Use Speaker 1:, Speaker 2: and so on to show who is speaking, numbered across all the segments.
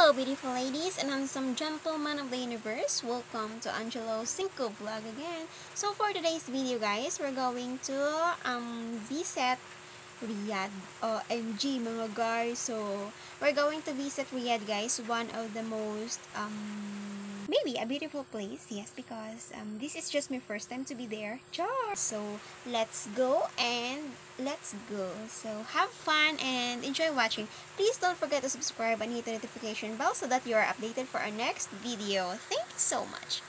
Speaker 1: Hello beautiful ladies and handsome gentlemen of the universe. Welcome to Angelo Cinco vlog again. So for today's video guys, we're going to um visit Riyadh o MG mga guys. So we're going to visit Riyadh guys, one of the most um maybe a beautiful place. Yes, because um this is just my first time to be there. Char. So let's go and let's go. So have fun and enjoy watching. Please don't forget to subscribe and hit the notification bell so that you are updated for our next video. Thank you so much.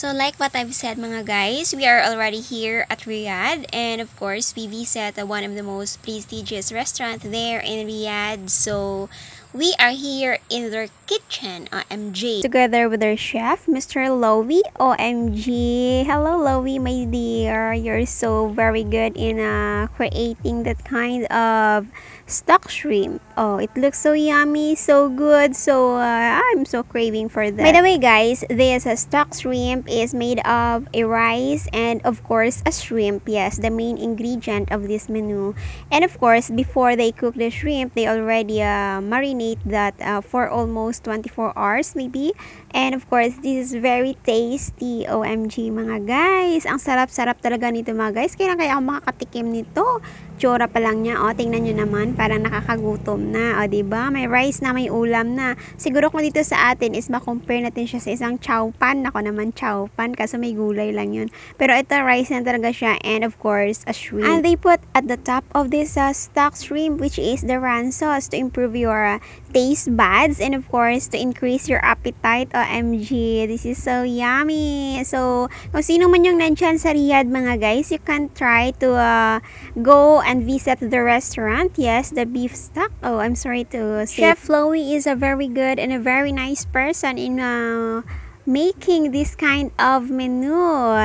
Speaker 1: So like what I've said mga guys, we are already here at Riyadh and of course we visit one of the most prestigious restaurant there in Riyadh. So we are here in their kitchen, OMG. Together with our chef, Mr. Lowy, OMG. Hello Lowy, my dear. You're so very good in uh, creating that kind of stock shrimp. Oh, it looks so yummy, so good. So uh, I'm so craving for that. By the way, guys, this uh, stock shrimp is made of a rice and of course a shrimp. Yes, the main ingredient of this menu. And of course, before they cook the shrimp, they already uh, marinate that uh, for almost 24 hours maybe. And of course, this is very tasty. OMG mga guys. Ang sarap-sarap talaga nito mga guys. Kailan kaya ako makakatikim nito? Tsura pa lang niya. O, tingnan nyo naman. Parang nakakagutom na. O, ba diba? May rice na, may ulam na. Siguro kung dito sa atin is ma-compare natin siya sa isang chow pan. Ako naman chow pan kasi may gulay lang yun. Pero ito, rice na talaga siya. And of course, a shrimp. And they put at the top of this uh, stock shrimp, which is the ran sauce to improve your uh, taste buds. And of course, to increase your appetite. OMG, this is so yummy. So, kung sino man yung nandyan sa Riyadh mga guys, you can try to uh, go and visit the restaurant. Yes, the beef stock. Oh, I'm sorry to say. Chef Chloe is a very good and a very nice person in uh, making this kind of menu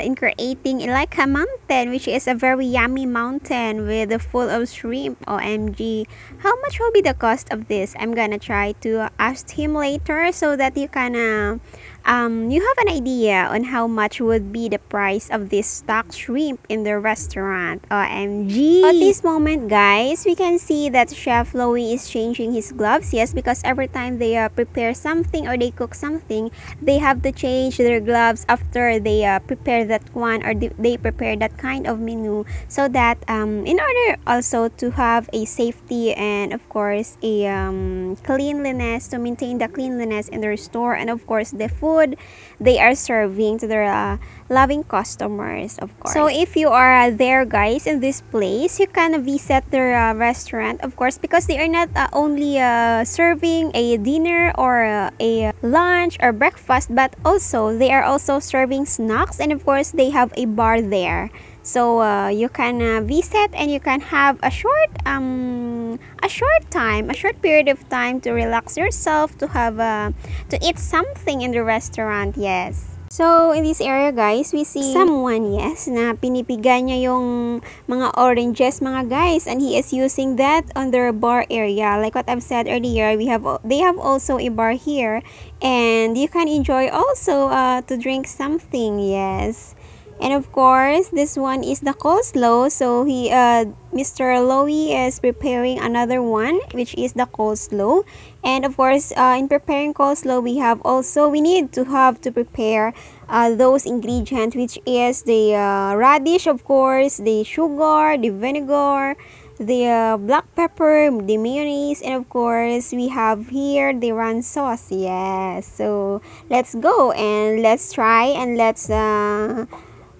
Speaker 1: in creating like a mountain which is a very yummy mountain with a full of shrimp. Omg how much will be the cost of this? I'm gonna try to ask him later so that you can uh, um, you have an idea on how much would be the price of this stock shrimp in the restaurant. OMG! At this moment, guys, we can see that Chef Lowy is changing his gloves. Yes, because every time they uh, prepare something or they cook something, they have to change their gloves after they uh, prepare that one or they prepare that kind of menu so that um, in order also to have a safety and of course a um, cleanliness to maintain the cleanliness in their store and of course the food food they are serving to their uh, loving customers of course. So if you are uh, there guys in this place you can visit their uh, restaurant of course because they are not uh, only uh, serving a dinner or uh, a lunch or breakfast but also they are also serving snacks and of course they have a bar there so uh, you can uh, visit and you can have a short um a short time a short period of time to relax yourself to have uh, to eat something in the restaurant yes So, in this area guys, we see someone, yes, na pinipigan niya yung mga oranges, mga guys. And he is using that on their bar area. Like what I've said earlier, we have they have also a bar here. And you can enjoy also uh, to drink something, yes. And of course, this one is the coleslaw. So he, uh, Mr. Lowy is preparing another one, which is the coleslaw. And of course, uh, in preparing coleslaw, we have also, we need to have to prepare uh, those ingredients, which is the uh, radish, of course, the sugar, the vinegar, the uh, black pepper, the mayonnaise, and of course, we have here the run sauce. Yes, so let's go and let's try and let's uh,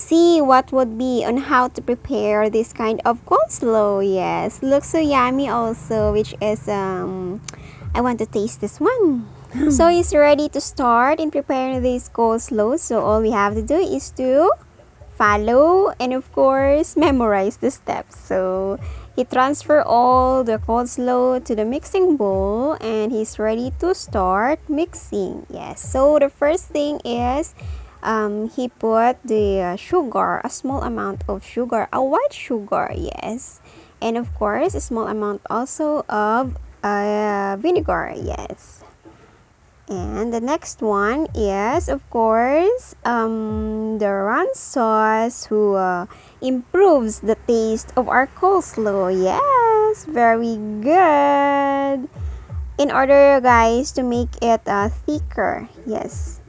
Speaker 1: see what would be on how to prepare this kind of coleslaw. Yes, looks so yummy also, which is, um, I want to taste this one. so it's ready to start in preparing this coleslaw. So all we have to do is to follow and of course memorize the steps. So he transfer all the coleslaw to the mixing bowl and he's ready to start mixing. Yes, so the first thing is um, he put the uh, sugar, a small amount of sugar, a white sugar, yes. And of course, a small amount also of uh, vinegar, yes. And the next one is, of course, um, the ranch sauce who uh, improves the taste of our coleslaw. Yes, very good. In order, guys, to make it uh, thicker. Yes.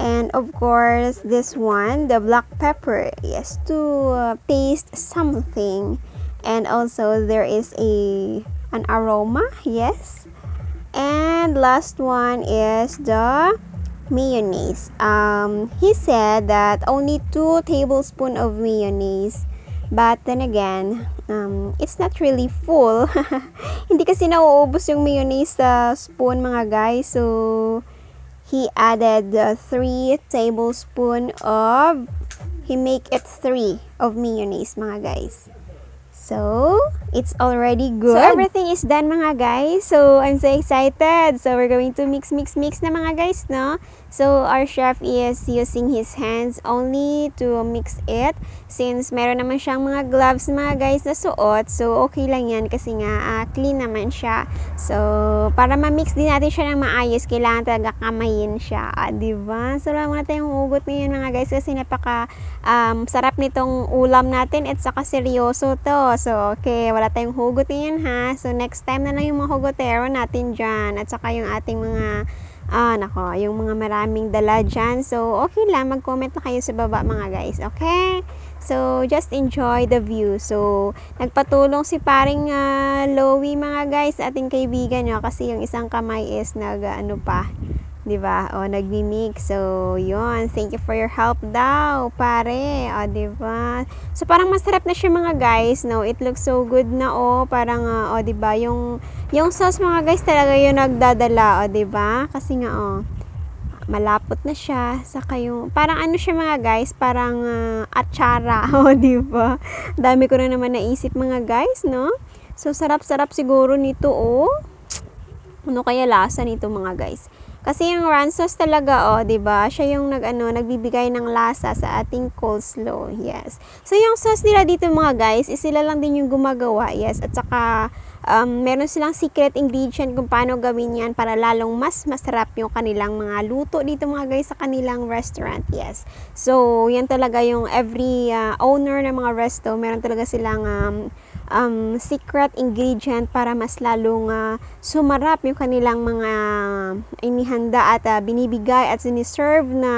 Speaker 1: And of course, this one, the black pepper, yes, to uh, taste something. And also, there is a an aroma, yes. And last one is the mayonnaise. Um, he said that only 2 tablespoons of mayonnaise. But then again, um, it's not really full. Hindi kasi nauubos yung mayonnaise sa spoon mga guys. So, he added uh, 3 tablespoon of, he make it 3 of mayonnaise mga guys. So, it's already good. So, everything is done mga guys. So, I'm so excited. So, we're going to mix, mix, mix na mga guys, no? So, our chef is using his hands only to mix it. Since meron naman siyang mga gloves mga guys na suot. So, okay lang yan kasi nga uh, clean naman siya. So, para ma-mix din natin siya ng maayos, kailangan talaga kamayin siya. Ah, diba? So, wala muna tayong hugot ngayon mga guys kasi napaka um, sarap nitong ulam natin at saka seryoso to. So, okay, wala tayong hugot ngayon ha. So, next time na lang yung mga hugotero natin dyan. At saka yung ating mga, ah, nako, yung mga maraming dala dyan. So, okay lang, mag-comment na kayo sa baba mga guys. Okay? So, just enjoy the view. So, nagpatulong si paring uh, Lowy mga guys, ating kaibigan nyo. Kasi yung isang kamay is nag, uh, ano pa, 'di ba? O nagmi-mix. So, 'yon. Thank you for your help daw, pare. O, 'di ba? So, parang masarap na siya mga guys, no? It looks so good na oh, parang uh, o 'di ba, yung yung sauce mga guys talaga yung nagdadala, o 'di ba? Kasi nga oh, malapot na siya saka yung parang ano siya mga guys parang uh, atsara o di ba dami ko na naman naisip mga guys no so sarap sarap siguro nito oh ano kaya lasa nito mga guys kasi yung ranch sauce talaga, oh, 'di ba? Siya yung nag ano, nagbibigay ng lasa sa ating coleslaw. Yes. So yung sauce nila dito mga guys, is sila lang din yung gumagawa. Yes. At saka um, meron silang secret ingredient kung paano gawin yan para lalong mas masarap yung kanilang mga luto dito mga guys sa kanilang restaurant. Yes. So, yan talaga yung every uh, owner ng mga resto, meron talaga silang um, um, secret ingredient para mas lalong uh, sumarap yung kanilang mga inihanda at uh, binibigay at siniserve na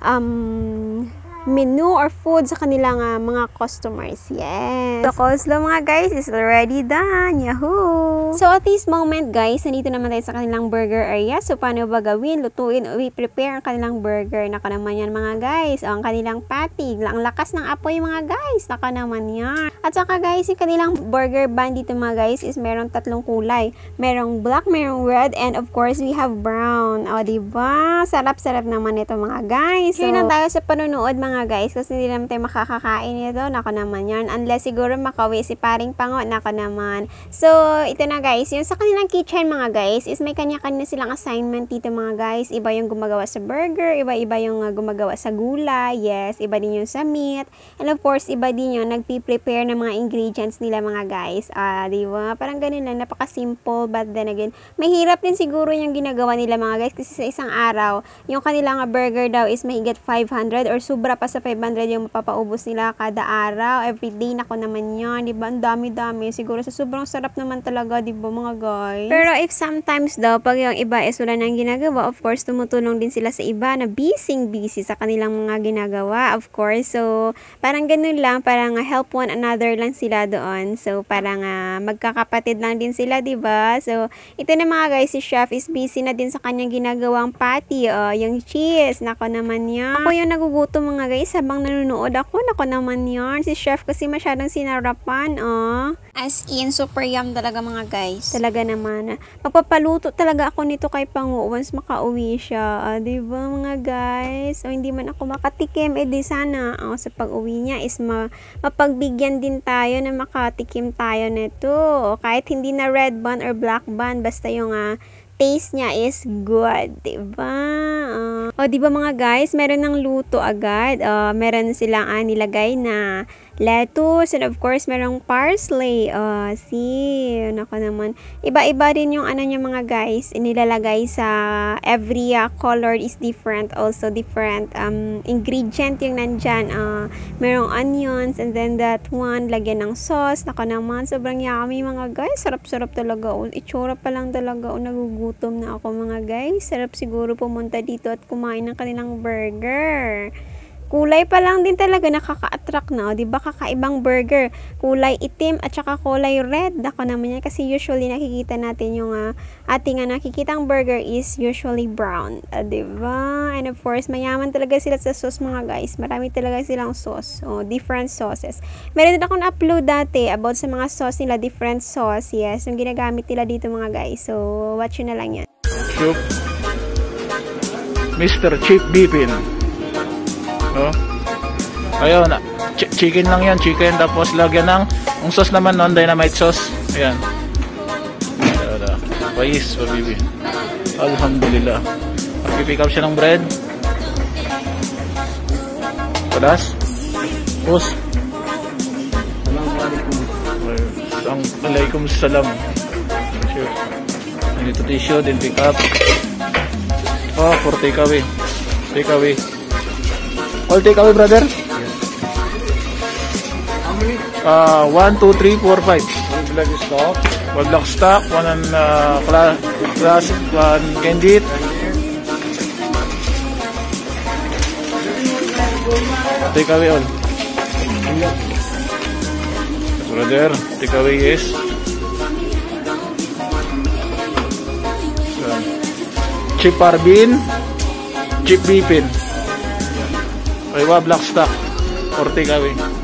Speaker 1: um, menu or food sa kanilang uh, mga customers. Yes. The coleslaw mga guys is already done. Yahoo! So at this moment guys, nandito naman tayo sa kanilang burger area. So paano ba gawin? Lutuin o i-prepare ang kanilang burger. Naka naman yan mga guys. O, ang kanilang patty. Ang lakas ng apoy mga guys. Naka naman yan. At saka guys, yung kanilang burger bun dito mga guys is meron tatlong kulay. Merong black, merong red, and of course we have brown. O diba? Sarap-sarap naman ito mga guys. So, Here na tayo sa panunood mga mga guys kasi hindi naman tayo makakakain nito. Nako naman yan. Unless siguro makawi si paring pango. Nako naman. So, ito na guys. Yung sa kanilang kitchen mga guys is may kanya-kanya silang assignment dito mga guys. Iba yung gumagawa sa burger. Iba-iba yung uh, gumagawa sa gulay. Yes. Iba din yung sa meat. And of course, iba din yung nagpi-prepare ng mga ingredients nila mga guys. Ah, uh, di ba? Parang ganun lang. Napaka-simple. But then again, mahirap din siguro yung ginagawa nila mga guys. Kasi sa isang araw, yung kanilang burger daw is mahigit 500 or sobra pa sa 500 yung mapapaubos nila kada araw. Everyday na ko naman yan. Diba? Ang dami-dami. Siguro sa sobrang sarap naman talaga, diba mga guys? Pero if sometimes daw, pag yung iba is wala nang ginagawa, of course, tumutulong din sila sa iba na busy-busy sa kanilang mga ginagawa, of course. So, parang ganun lang. Parang help one another lang sila doon. So, parang uh, magkakapatid lang din sila, diba? So, ito na mga guys, si chef is busy na din sa kanyang ginagawang patty. Oh, yung cheese. Nako naman yan. Ako yung nagugutom mga guys habang nanonood ako. Nako naman yan. Si chef kasi masyadong sinarapan. Oh. As in, super yum talaga mga guys. Talaga naman. Magpapaluto talaga ako nito kay Pango once makauwi siya. Ah, diba mga guys? O hindi man ako makatikim. Eh di sana oh, sa pag-uwi niya is ma mapagbigyan din tayo na makatikim tayo nito. Kahit hindi na red bun or black bun. Basta yung uh, taste niya is good, 'di ba? O 'di ba mga guys, meron ng luto agad. Uh, meron silang uh, nilagay na lettuce, and of course, merong parsley. Uh, see, nako naman. Iba-iba din yung ano nyo mga guys, inilalagay sa every uh, color is different. Also, different um, ingredient yung nandyan. Uh, merong onions, and then that one, lagyan ng sauce. Nako naman, sobrang yummy mga guys. Sarap-sarap talaga. Oh, itsura pa lang talaga. Oh, nagugutom na ako mga guys. Sarap siguro pumunta dito at kumain ng kanilang burger. Kulay pa lang din talaga nakaka-attract na, 'di ba? Kakaibang burger, kulay itim at saka kulay red. Ako naman yan kasi usually nakikita natin yung uh, ating uh, nakikitang burger is usually brown, uh, 'di ba? And of course, mayaman talaga sila sa sauce mga guys. Marami talaga silang sauce, oh, different sauces. Meron din ako na-upload dati about sa mga sauce nila, different sauce. Yes, yung ginagamit nila dito mga guys. So, watch nyo na lang 'yan.
Speaker 2: Mr. Chip Bipin. No? Ayun, ch chicken lang yan, chicken. Tapos lagyan ng, ang sauce naman non dynamite sauce. Ayan. Ayan, Pais, pabibi. Alhamdulillah. Magpipick up siya ng bread. Padas. Pus. Ang alaikum salam. Sure. Nandito tissue, then pick up. Oh, for takeaway. Takeaway. All takeaway, brother?
Speaker 3: How many?
Speaker 2: Uh, 1, 2, 3, 4, 5.
Speaker 3: One blood stock.
Speaker 2: One block stock, one on uh, class, class, one candied. Takeaway all. Brother, takeaway is Yan. chip arbin, chip bipin. Aywa black stock or takeaway. Yan.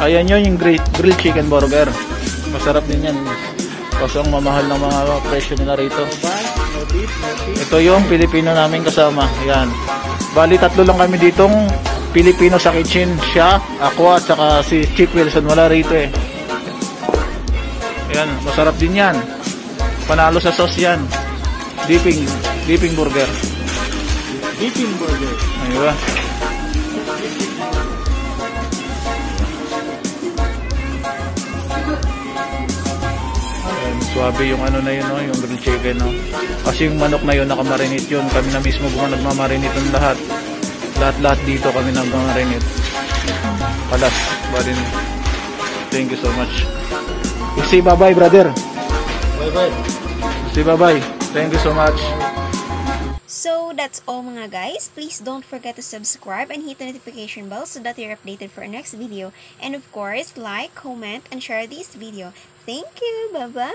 Speaker 2: Ayan yun yung grilled, grilled chicken burger. Masarap din yan. Kaso ang mamahal ng mga presyo nila rito. Ito yung Pilipino namin kasama. Ayan. Bali, tatlo lang kami ditong Pilipino sa kitchen. Siya, ako at saka si Chief Wilson. Wala rito eh. Ayan, masarap din yan. Panalo sa sauce yan. Dipping, dipping burger.
Speaker 3: Beefing burger.
Speaker 2: Ayun. Ayan, Swabe yung ano na yun, no? yung grilled chicken. No? Kasi yung manok na yun, nakamarinate yun. Kami na mismo mga nagmamarinate ng lahat. Lahat-lahat dito kami nagmamarinate. Palas, barin. Thank you so much. Say bye-bye, brother.
Speaker 3: Bye-bye.
Speaker 2: Say bye-bye. Thank you so much.
Speaker 1: So that's all mga guys. Please don't forget to subscribe and hit the notification bell so that you're updated for our next video. And of course, like, comment, and share this video. Thank you. Bye-bye.